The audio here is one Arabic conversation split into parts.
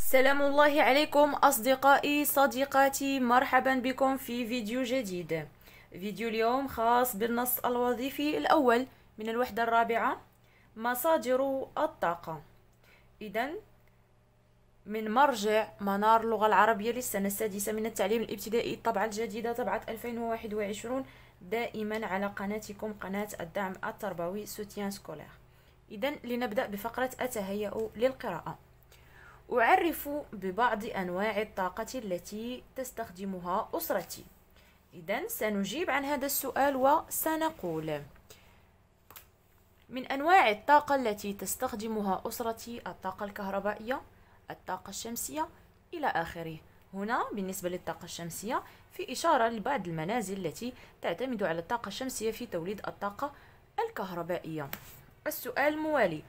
سلام الله عليكم أصدقائي صديقاتي مرحبا بكم في فيديو جديد. فيديو اليوم خاص بالنص الوظيفي الأول من الوحدة الرابعة مصادر الطاقة. إذا من مرجع منار اللغة العربية للسنة السادسة من التعليم الابتدائي الطبعة الجديدة طبعة 2021 دائما على قناتكم قناة الدعم التربوي soutien scolaire إذا لنبدأ بفقرة أتهيأ للقراءة. أعرف ببعض أنواع الطاقة التي تستخدمها أسرتي. إذا سنجيب عن هذا السؤال وسنقول من أنواع الطاقة التي تستخدمها أسرتي الطاقة الكهربائية الطاقة الشمسية إلى آخره. هنا بالنسبة للطاقة الشمسية في إشارة لبعض المنازل التي تعتمد على الطاقة الشمسية في توليد الطاقة الكهربائية. السؤال الموالي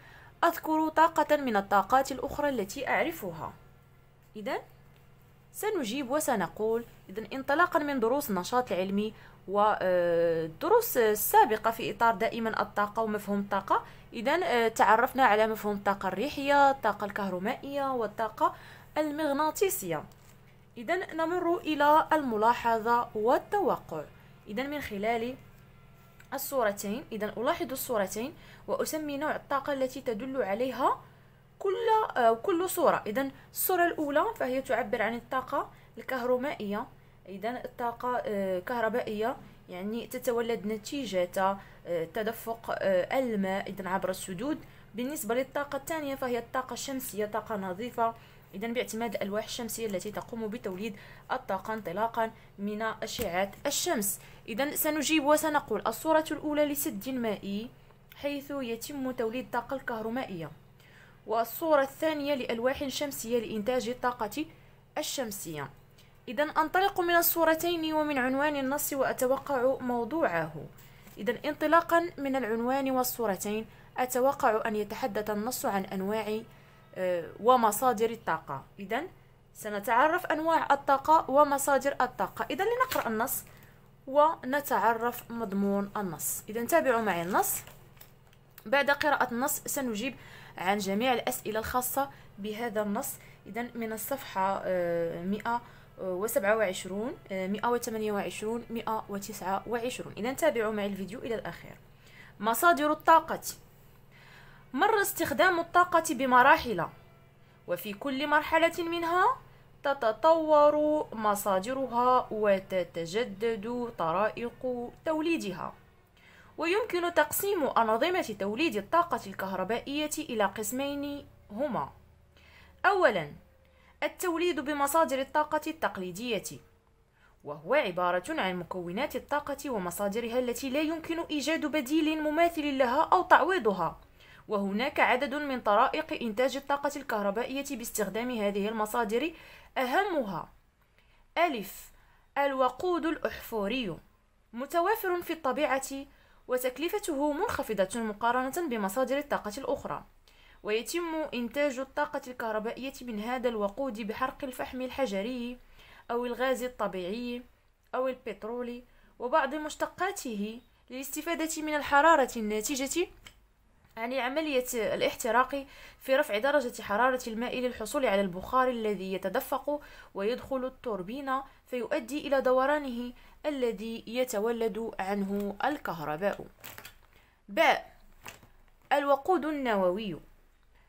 أذكر طاقة من الطاقات الأخرى التي أعرفها. إذا سنجيب وسنقول إذا انطلاقا من دروس النشاط العلمي والدروس السابقة في إطار دائما الطاقة ومفهوم الطاقة. إذا آه، تعرفنا على مفهوم الطاقة الريحية الطاقة الكهرومائية والطاقة المغناطيسية. إذا نمر إلى الملاحظة والتوقع. إذا من خلال الصورتين. إذا ألاحظ الصورتين وأسمي نوع الطاقة التي تدل عليها كل آه، كل صورة. إذا الصورة الأولى فهي تعبر عن الطاقة الكهرومائية. إذا الطاقة آه، يعني تتولد نتيجة آه، تدفق الماء. إذا عبر السدود بالنسبة للطاقة الثانية فهي الطاقة الشمسية طاقة نظيفة. إذا باعتماد الألواح الشمسية التي تقوم بتوليد الطاقة انطلاقا من أشعة الشمس. إذا سنجيب وسنقول الصورة الأولى لسد مائي حيث يتم توليد الطاقة الكهرومائية والصورة الثانية لألواح شمسية لإنتاج الطاقة الشمسية. إذا أنطلق من الصورتين ومن عنوان النص وأتوقع موضوعه. إذا انطلاقا من العنوان والصورتين أتوقع أن يتحدث النص عن أنواع ومصادر الطاقة. إذا سنتعرف أنواع الطاقة ومصادر الطاقة. إذا لنقرأ النص ونتعرف مضمون النص. إذا تابعوا معي النص. بعد قراءة النص سنجيب عن جميع الأسئلة الخاصة بهذا النص. إذا من الصفحة 127 128 129 إذا تابعوا معي الفيديو إلى الأخير. مصادر الطاقة. مر استخدام الطاقة بمراحل. وفي كل مرحلة منها تتطور مصادرها وتتجدد طرائق توليدها. ويمكن تقسيم أنظمة توليد الطاقة الكهربائية إلى قسمين هما. أولا التوليد بمصادر الطاقة التقليدية. وهو عبارة عن مكونات الطاقة ومصادرها التي لا يمكن إيجاد بديل مماثل لها أو تعويضها. وهناك عدد من طرائق إنتاج الطاقة الكهربائية باستخدام هذه المصادر أهمها ألف الوقود الأحفوري متوافر في الطبيعة وتكلفته منخفضة مقارنة بمصادر الطاقة الأخرى. ويتم إنتاج الطاقة الكهربائية من هذا الوقود بحرق الفحم الحجري أو الغاز الطبيعي أو البترول وبعض مشتقاته للاستفادة من الحرارة الناتجة عن عملية الاحتراق في رفع درجة حرارة الماء للحصول على البخار الذي يتدفق ويدخل التوربين فيؤدي إلى دورانه الذي يتولد عنه الكهرباء. باء الوقود النووي.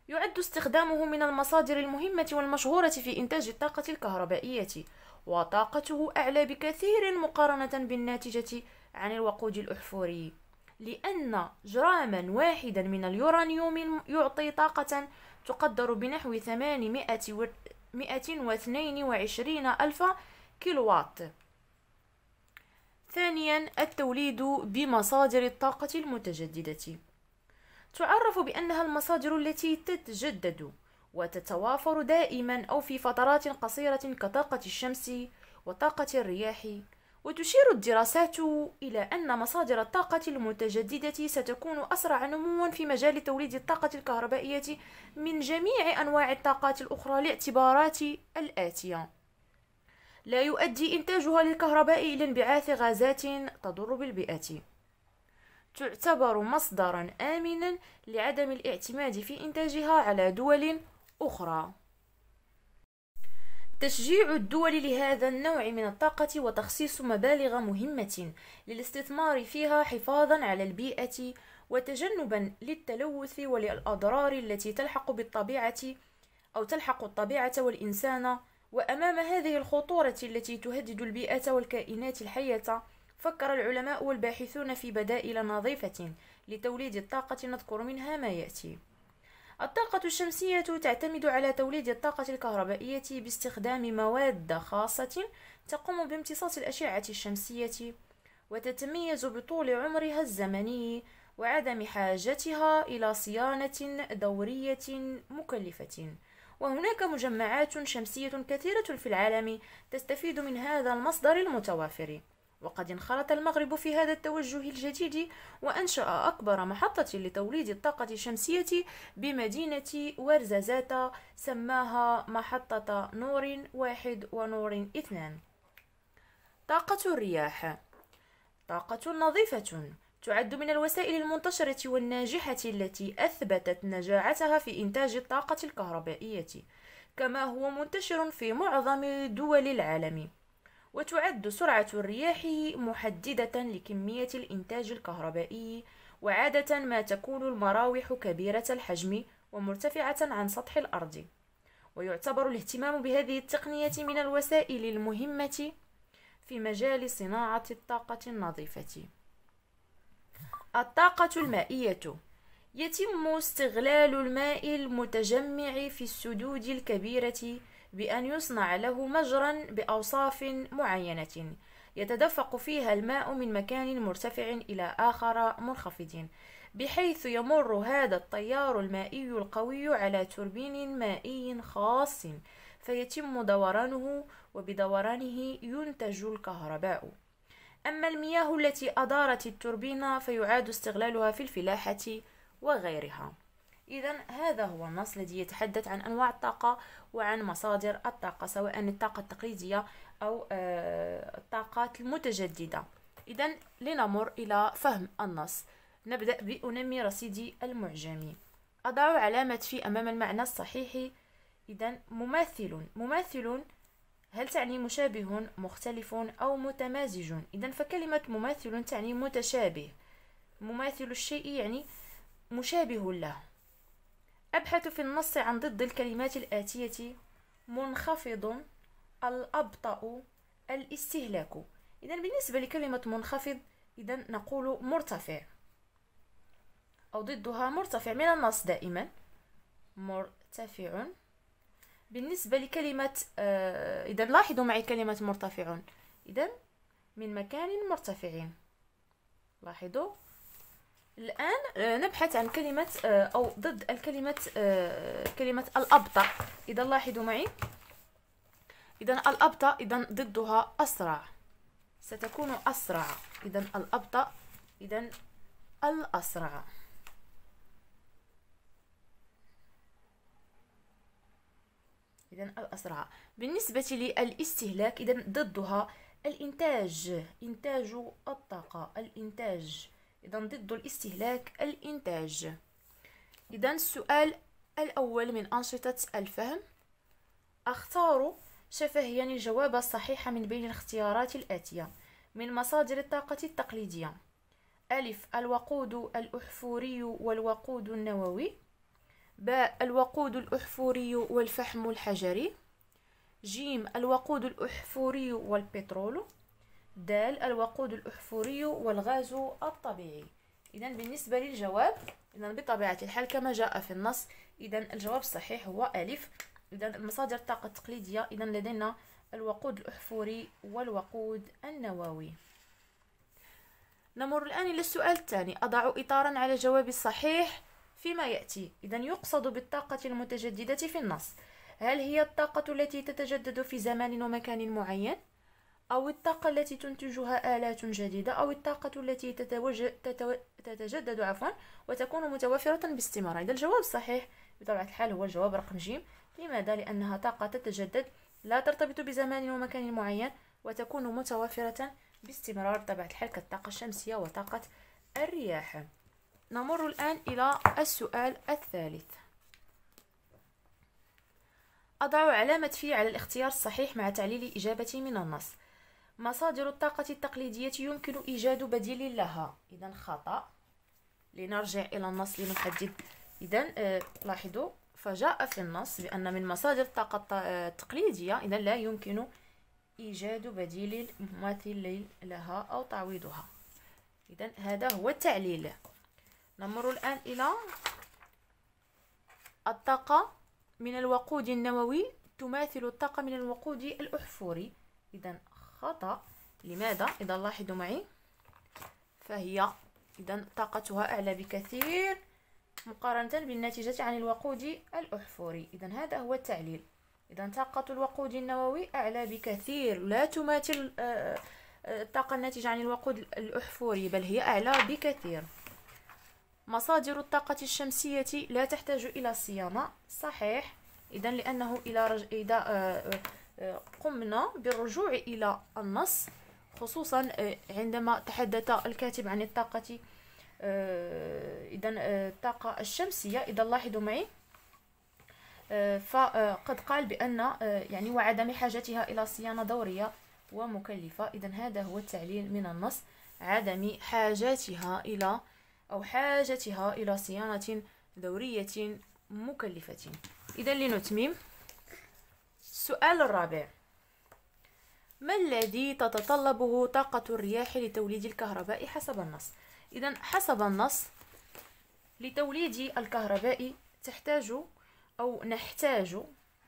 يعد استخدامه من المصادر المهمة والمشهورة في إنتاج الطاقة الكهربائية وطاقته أعلى بكثير مقارنة بالناتجة عن الوقود الأحفوري. لأن جراما واحدا من اليورانيوم يعطي طاقة تقدر بنحو 822 ألف كيلووات ثانيا التوليد بمصادر الطاقة المتجددة. تعرف بأنها المصادر التي تتجدد وتتوافر دائما أو في فترات قصيرة كطاقة الشمس وطاقة الرياح. وتشير الدراسات إلى أن مصادر الطاقة المتجددة ستكون أسرع نموا في مجال توليد الطاقة الكهربائية من جميع أنواع الطاقات الأخرى لاعتبارات الآتية. لا يؤدي إنتاجها للكهرباء إلى انبعاث غازات تضر بالبيئة. تعتبر مصدرا آمنا لعدم الاعتماد في إنتاجها على دول أخرى. تشجيع الدول لهذا النوع من الطاقة وتخصيص مبالغ مهمة للاستثمار فيها حفاظا على البيئة وتجنبا للتلوث وللأضرار التي تلحق بالطبيعة أو تلحق الطبيعة والإنسان. وأمام هذه الخطورة التي تهدد البيئة والكائنات الحية فكر العلماء والباحثون في بدائل نظيفة لتوليد الطاقة. نذكر منها ما يأتي. الطاقة الشمسية تعتمد على توليد الطاقة الكهربائية باستخدام مواد خاصة تقوم بامتصاص الأشعة الشمسية وتتميز بطول عمرها الزمني وعدم حاجتها إلى صيانة دورية مكلفة. وهناك مجمعات شمسية كثيرة في العالم تستفيد من هذا المصدر المتوافر. وقد انخرط المغرب في هذا التوجه الجديد وأنشأ أكبر محطة لتوليد الطاقة الشمسية بمدينة ورزازات سماها محطة نور واحد ونور اثنان. طاقة الرياح. طاقة نظيفة تعد من الوسائل المنتشرة والناجحة التي أثبتت نجاعتها في إنتاج الطاقة الكهربائية كما هو منتشر في معظم دول العالم. وتعد سرعة الرياح محددة لكمية الإنتاج الكهربائي وعادة ما تكون المراوح كبيرة الحجم ومرتفعة عن سطح الأرض. ويعتبر الاهتمام بهذه التقنية من الوسائل المهمة في مجال صناعة الطاقة النظيفة. الطاقة المائية. يتم استغلال الماء المتجمع في السدود الكبيرة بأن يصنع له مجرا بأوصاف معينة. يتدفق فيها الماء من مكان مرتفع إلى آخر منخفض بحيث يمر هذا التيار المائي القوي على توربين مائي خاص فيتم دورانه وبدورانه ينتج الكهرباء. أما المياه التي أدارت التوربين فيعاد استغلالها في الفلاحة وغيرها. إذا هذا هو النص الذي يتحدث عن أنواع الطاقة وعن مصادر الطاقة سواء الطاقة التقليدية أو آه، الطاقات المتجددة. إذا لنمر إلى فهم النص. نبدأ بأنمي رصيدي المعجمي. أضع علامة في أمام المعنى الصحيح. إذا مماثل. مماثل هل تعني مشابه مختلف أو متمازج؟ إذا فكلمة مماثل تعني متشابه. مماثل الشيء يعني مشابه له. أبحث في النص عن ضد الكلمات الآتية منخفض الأبطأ الاستهلاك. إذا بالنسبة لكلمة منخفض إذا نقول مرتفع أو ضدها مرتفع من النص دائما. مرتفع. بالنسبة لكلمة آه إذا لاحظوا معي كلمة مرتفع. إذا من مكان مرتفع. لاحظوا. الآن آه، نبحث عن كلمة آه، أو ضد الكلمة آه، كلمة الأبطأ إذا لاحظوا معي. إذا الأبطأ إذا ضدها أسرع. ستكون أسرع. إذا الأبطأ إذا الأسرع. إذا الأسرع. بالنسبة للاستهلاك إذا ضدها الإنتاج. إنتاج الطاقة. الإنتاج. إذا ضد الاستهلاك الإنتاج. إذا السؤال الأول من أنشطة الفهم. أختار شفهيا الجواب الصحيح من بين الاختيارات الآتية من مصادر الطاقة التقليدية. ألف الوقود الأحفوري والوقود النووي. باء الوقود الأحفوري والفحم الحجري. جيم الوقود الأحفوري والبترول. دال الوقود الأحفوري والغاز الطبيعي. إذا بالنسبة للجواب إذا بطبيعة الحال كما جاء في النص إذا الجواب الصحيح هو ألف. إذا مصادر الطاقة التقليدية إذا لدينا الوقود الأحفوري والوقود النووي. نمر الآن إلى السؤال الثاني. أضع إطارا على الجواب الصحيح فيما يأتي. إذا يقصد بالطاقة المتجددة في النص. هل هي الطاقة التي تتجدد في زمان ومكان معين؟ أو الطاقة التي تنتجها آلات جديدة أو الطاقة التي تتجدد عفوا وتكون متوفرة باستمرار. إذا الجواب الصحيح بطبيعة الحال هو الجواب رقم ج لماذا؟ لأنها طاقة تتجدد لا ترتبط بزمان ومكان معين وتكون متوفرة باستمرار بطبيعة الحال كالطاقة الشمسية وطاقة الرياح. نمر الآن إلى السؤال الثالث. أضع علامة في على الاختيار الصحيح مع تعليل إجابتي من النص. مصادر الطاقة التقليدية يمكن إيجاد بديل لها. إذا خطأ. لنرجع إلى النص لنحدد. إذا آه لاحظوا فجاء في النص بأن من مصادر الطاقة التقليدية إذا لا يمكن إيجاد بديل مماثل لها أو تعويضها. إذا هذا هو التعليل. نمر الآن إلى الطاقة من الوقود النووي تماثل الطاقة من الوقود الأحفوري. إذا خطأ. لماذا؟ إذا لاحظوا معي. فهي إذا طاقتها أعلى بكثير مقارنة بالناتجة عن الوقود الأحفوري. إذا هذا هو التعليل. إذا طاقة الوقود النووي أعلى بكثير. لا تماثل آه، آه، الطاقة الناتجة عن الوقود الأحفوري بل هي أعلى بكثير. مصادر الطاقة الشمسية لا تحتاج إلى صيانة. صحيح. إذا لأنه إلى رج... إذا آه، قمنا بالرجوع إلى النص خصوصا عندما تحدث الكاتب عن الطاقة إذا الطاقة الشمسية. إذا لاحظوا معي فقد قال بأن يعني وعدم حاجتها إلى صيانة دورية ومكلفة. إذا هذا هو التعليل من النص. عدم حاجتها إلى أو حاجتها إلى صيانة دورية مكلفة. إذا لنتمم. السؤال الرابع. ما الذي تتطلبه طاقة الرياح لتوليد الكهرباء حسب النص؟ إذا حسب النص لتوليد الكهرباء تحتاج أو نحتاج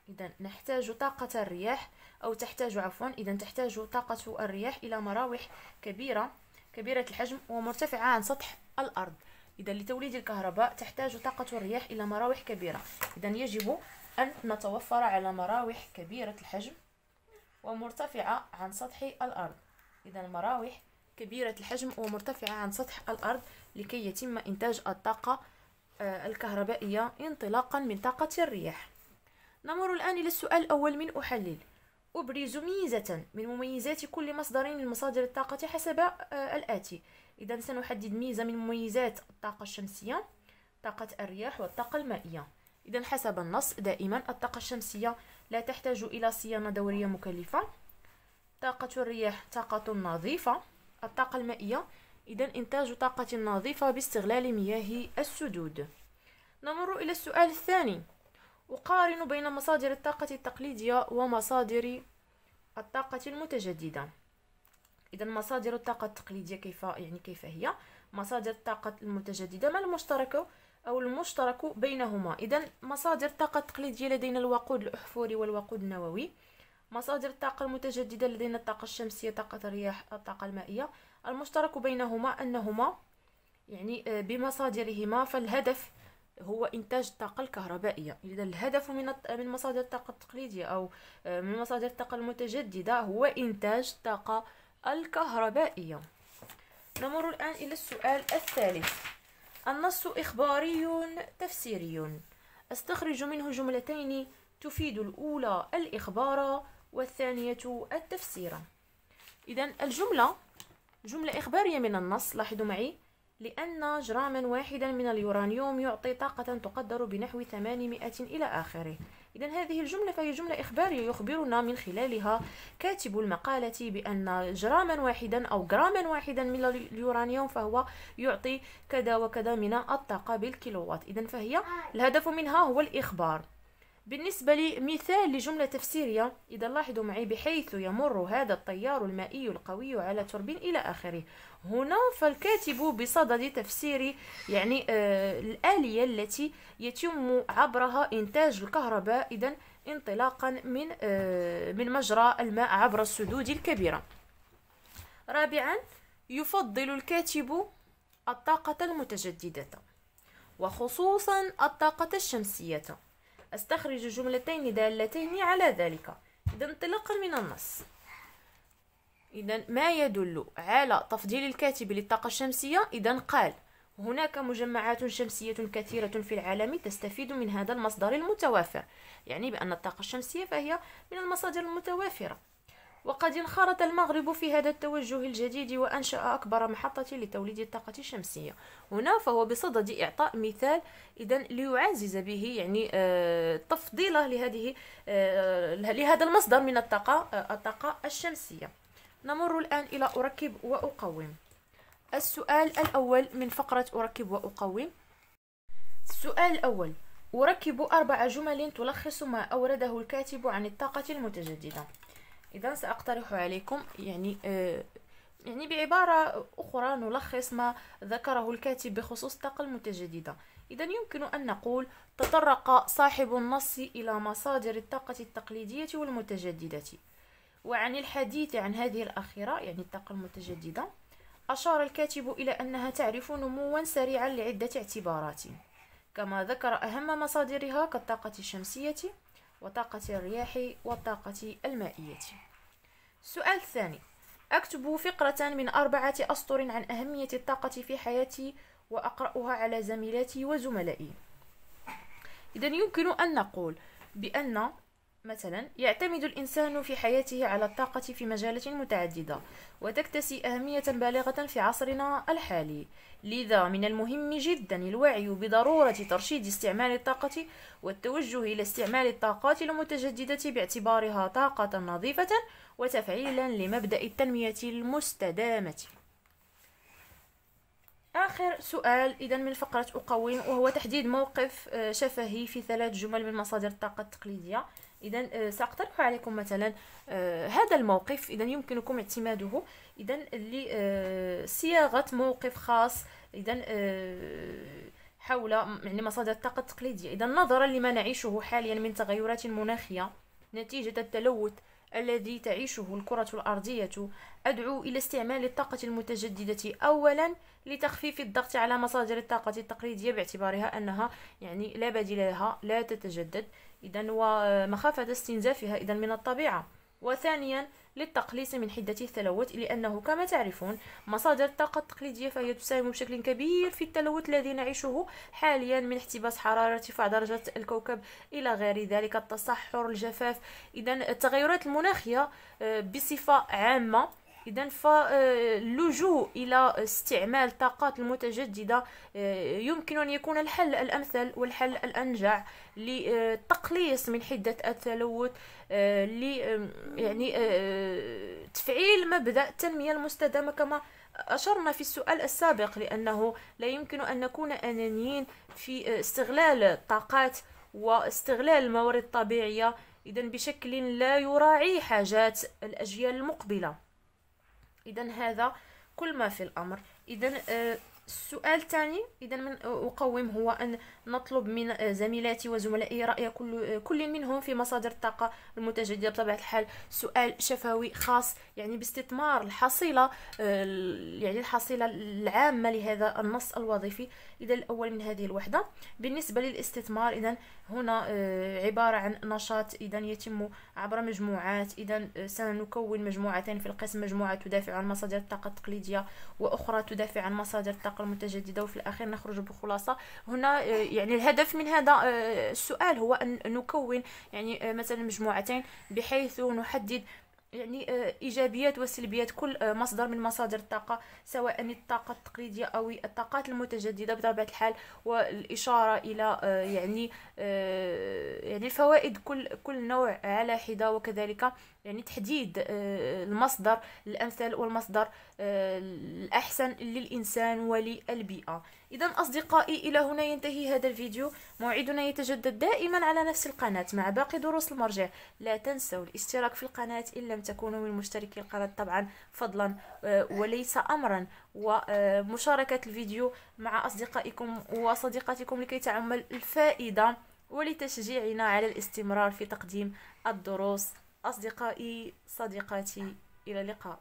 إذا نحتاج طاقة الرياح أو تحتاج عفوا إذا تحتاج طاقة الرياح إلى مراوح كبيرة كبيرة الحجم ومرتفعة عن سطح الأرض. إذا لتوليد الكهرباء تحتاج طاقة الرياح إلى مراوح كبيرة. إذا يجب أن نتوفر على مراوح كبيرة الحجم ومرتفعة عن سطح الأرض. إذا مراوح كبيرة الحجم ومرتفعة عن سطح الأرض لكي يتم إنتاج الطاقة آه، الكهربائية انطلاقا من طاقة الرياح. نمر الآن إلى السؤال الأول من أحلل. أبرز ميزة من مميزات كل مصدر من مصادر الطاقة حسب آه، الآتي. إذا سنحدد ميزة من مميزات الطاقة الشمسية طاقة الرياح والطاقة المائية. إذا حسب النص دائما الطاقة الشمسية لا تحتاج إلى صيانة دورية مكلفة. طاقة الرياح طاقة نظيفة. الطاقة المائية إذا إنتاج طاقة نظيفة باستغلال مياه السدود. نمر إلى السؤال الثاني. أقارن بين مصادر الطاقة التقليدية ومصادر الطاقة المتجددة. إذا مصادر الطاقة التقليدية كيف يعني كيف هي؟ مصادر الطاقة المتجددة ما المشترك؟ أو المشترك بينهما. إذا مصادر الطاقة التقليدية لدينا الوقود الأحفوري والوقود النووي. مصادر الطاقة المتجددة لدينا الطاقة الشمسية طاقة الرياح الطاقة المائية. المشترك بينهما أنهما يعني آه، بمصادرهما. فالهدف هو إنتاج الطاقة الكهربائية. إذا الهدف من من مصادر الطاقة التقليدية أو آه، من مصادر الطاقة المتجددة هو إنتاج الطاقة الكهربائية. نمر الآن إلى السؤال الثالث. النص إخباري تفسيري أستخرج منه جملتين تفيد الأولى الإخبار والثانية التفسير. إذا الجملة جملة إخبارية من النص لاحظوا معي لأن جراما واحدا من اليورانيوم يعطي طاقة تقدر بنحو 800 إلى آخره. إذا هذه الجملة فهي جملة إخبارية يخبرنا من خلالها كاتب المقالة بأن جراما واحدا أو جراما واحدا من اليورانيوم فهو يعطي كذا وكذا من الطاقة بالكيلووات. إذا فهي الهدف منها هو الإخبار. بالنسبة لمثال لجملة تفسيرية إذا لاحظوا معي بحيث يمر هذا التيار المائي القوي على توربين إلى آخره. هنا فالكاتب بصدد تفسير يعني آه الآلية التي يتم عبرها إنتاج الكهرباء إذا انطلاقا من آه من مجرى الماء عبر السدود الكبيرة. رابعا يفضل الكاتب الطاقة المتجددة وخصوصا الطاقة الشمسية. أستخرج جملتين دالتين على ذلك. إذا انطلاقا من النص. إذا ما يدل على تفضيل الكاتب للطاقة الشمسية؟ إذا قال هناك مجمعات شمسية كثيرة في العالم تستفيد من هذا المصدر المتوافر. يعني بأن الطاقة الشمسية فهي من المصادر المتوافرة. وقد انخرط المغرب في هذا التوجه الجديد وأنشأ أكبر محطة لتوليد الطاقة الشمسية. هنا فهو بصدد إعطاء مثال إذا ليعزز به يعني آه، تفضيله لهذه آه، لهذا المصدر من الطاقة آه، الطاقة الشمسية. نمر الآن إلى أركب وأقوم. السؤال الأول من فقرة أركب وأقوم. السؤال الأول أركب أربع جمل تلخص ما أورده الكاتب عن الطاقة المتجددة. إذا سأقترح عليكم يعني آه يعني بعبارة أخرى نلخص ما ذكره الكاتب بخصوص الطاقة المتجددة. إذا يمكن أن نقول تطرق صاحب النص إلى مصادر الطاقة التقليدية والمتجددة. وعن الحديث عن هذه الأخيرة يعني الطاقة المتجددة أشار الكاتب إلى أنها تعرف نموا سريعا لعدة اعتبارات. كما ذكر أهم مصادرها كالطاقة الشمسية وطاقة الرياح والطاقة المائية. السؤال الثاني أكتب فقرة من أربعة أسطر عن أهمية الطاقة في حياتي وأقرأها على زميلاتي وزملائي. إذا يمكن أن نقول بأن مثلا يعتمد الإنسان في حياته على الطاقة في مجالات متعددة وتكتسي أهمية بالغة في عصرنا الحالي. لذا من المهم جدا الوعي بضرورة ترشيد استعمال الطاقة والتوجه إلى استعمال الطاقات المتجددة باعتبارها طاقة نظيفة وتفعيلا لمبدأ التنمية المستدامة. آخر سؤال إذا من فقرة أقوم وهو تحديد موقف آه، شفهي في ثلاث جمل من مصادر الطاقة التقليدية. إذا آه، سأقترح عليكم مثلا آه، هذا الموقف إذا يمكنكم اعتماده. إذا لصياغة موقف خاص إذا حول يعني مصادر الطاقة التقليدية. إذا نظرا لما نعيشه حاليا من تغيرات مناخية نتيجة التلوث الذي تعيشه الكرة الأرضية. أدعو إلى استعمال الطاقة المتجددة أولا لتخفيف الضغط على مصادر الطاقة التقليدية باعتبارها أنها يعني لا بديل لها لا تتجدد. إذا ومخافة استنزافها إذا من الطبيعة. وثانيا للتقليص من حدة التلوث لأنه كما تعرفون مصادر الطاقة التقليدية فهي تساهم بشكل كبير في التلوث الذي نعيشه حاليا من احتباس حرارة ارتفاع درجة الكوكب إلى غير ذلك التصحر الجفاف. إذا التغيرات المناخية آه، بصفة عامة إذا فاللجوء إلى استعمال الطاقات المتجددة آه، يمكن أن يكون الحل الأمثل والحل الأنجع للتقليص من حدة التلوث آه، ل يعني آه، تفعيل مبدأ التنمية المستدامة كما أشرنا في السؤال السابق لأنه لا يمكن أن نكون أنانيين في استغلال الطاقات واستغلال الموارد الطبيعية إذا بشكل لا يراعي حاجات الأجيال المقبلة. إذا هذا كل ما في الأمر. إذا آه، السؤال الثاني اذا من أقوم هو أن نطلب من زميلاتي وزملائي رأي كل كل منهم في مصادر الطاقة المتجددة بطبيعة الحال سؤال شفوي خاص يعني باستثمار الحصيلة يعني الحصيلة العامة لهذا النص الوظيفي. إذا الأول من هذه الوحدة. بالنسبة للاستثمار اذا هنا آه، عبارة عن نشاط اذا يتم عبر مجموعات اذا سنكون مجموعتين في القسم مجموعة تدافع عن مصادر الطاقة التقليدية وأخرى تدافع عن مصادر الطاقة الطاقة المتجددة وفي الأخير نخرج بخلاصة. هنا آه، يعني الهدف من هذا آه، السؤال هو أن نكون يعني آه، مثلا مجموعتين بحيث نحدد يعني إيجابيات وسلبيات كل مصدر من مصادر الطاقة سواء الطاقة التقليدية أو الطاقات المتجددة بطبيعة الحال والإشارة إلى يعني يعني فوائد كل كل نوع على حدة وكذلك يعني تحديد المصدر الامثل والمصدر الأحسن للإنسان وللبيئة. إذا أصدقائي إلى هنا ينتهي هذا الفيديو. موعدنا يتجدد دائما على نفس القناة مع باقي دروس المرجع. لا تنسوا الاشتراك في القناة إن لم تكونوا من مشتركي القناة طبعا فضلا آه، وليس أمرا. ومشاركة الفيديو مع أصدقائكم وصديقاتكم لكي تعم الفائدة ولتشجيعنا على الاستمرار في تقديم الدروس. أصدقائي صديقاتي إلى اللقاء.